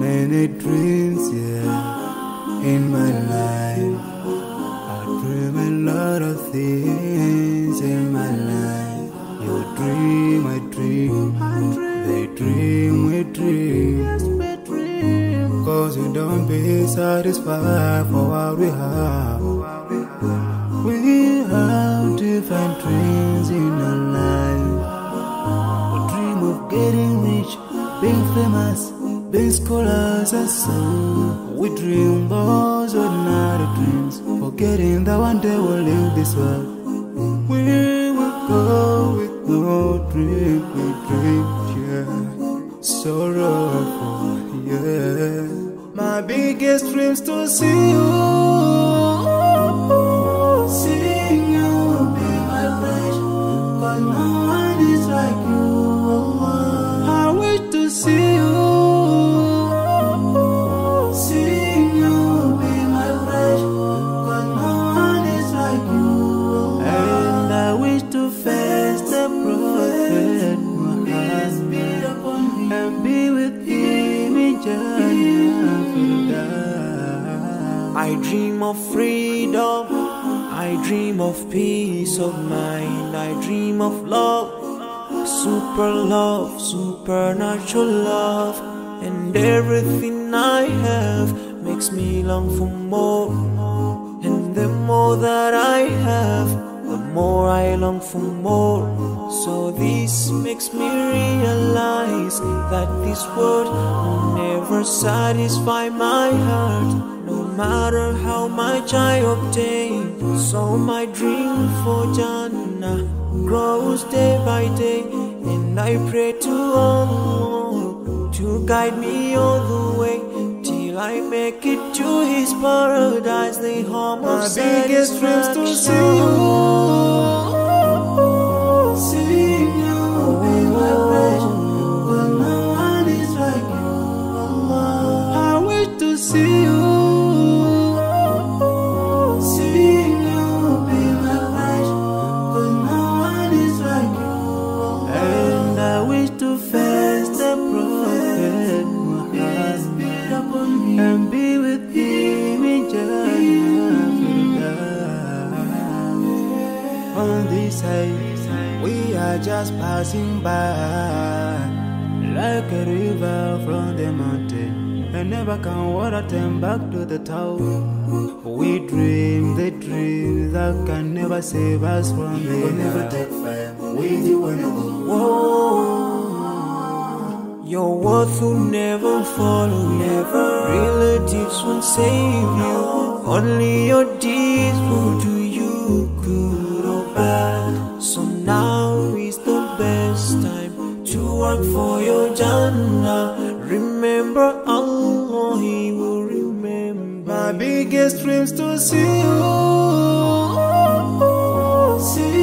many dreams, yeah, in my life. I dream a lot of things in my life. You dream, I dream. They dream, we dream. Cause we don't be satisfied for what we have. Dreams in our life. We dream of getting rich, being famous, being scholars and so. We dream those ordinary dreams, forgetting that one day we'll leave this world. We will go with no dream, we dream, yeah. Sorrowful, yeah. My biggest dreams to see you, I dream of freedom. I dream of peace of mind. I dream of love. Super love, supernatural love. And everything I have makes me long for more. And the more that I have, more I long for more. So this makes me realize that this world will never satisfy my heart, no matter how much I obtain. So my dream for Jannah grows day by day, and I pray to Allah to guide me all the way. I make it to His paradise, the home My of biggest dreams to see you. Seeing you be my but no one is like you. I wish to see you. Be with him in Jannah. On this side, we are just passing by, like a river from the mountain, and never can water turn back to the town. We dream the dream that can never save us from the We'll never take with you. Whoa. Your words will never follow you. Never won't save you. Only your deeds will do you good or bad. So now is the best time to work for your Jannah. Remember Allah, He will remember My biggest dreams to see you. See you